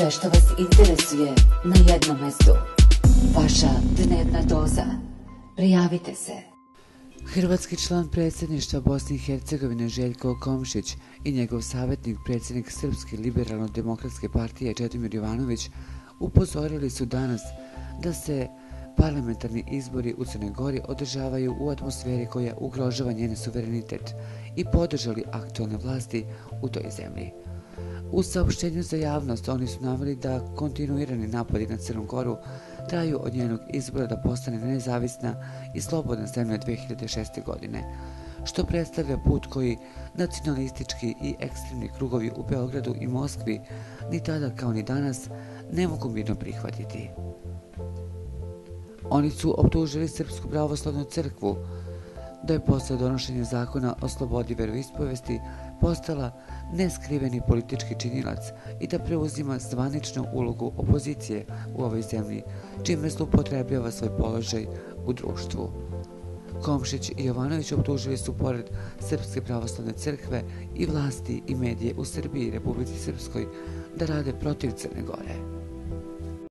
Sve što vas interesuje na jednom mestu. Vaša dnevna doza. Prijavite se. Hrvatski član predsjedništva Bosne i Hercegovine Željko Komšić i njegov savjetnik predsjednik Srpske liberalno-demokratske partije Čedomir Jovanović upozorili su danas da se parlamentarni izbori u Crnoj Gori održavaju u atmosferi koja ugrožava njene suverenitet i podržali aktualne vlasti u toj zemlji. U saopštenju za javnost oni su naveli da kontinuirani napadi na Crnu Goru traju od njenog izbora da postane nezavisna i slobodna zemlja 2006. godine, što predstavlja put koji nacionalistički i ekstremni krugovi u Beogradu i Moskvi ni tada kao ni danas ne mogu mirno prihvatiti. Oni su optužili Srpsku pravoslavnu crkvu da je posle donošenja zakona o slobodi veroispovesti postala neskriveni politički činilac i da preuzima zvaničnu ulogu opozicije u ovoj zemlji, čime zlupotrebljava svoj položaj u društvu. Komšić i Jovanović optužili su pored Srpske pravoslavne crkve i vlasti i medije u Srbiji i Republici Srpskoj da rade protiv Crne Gore.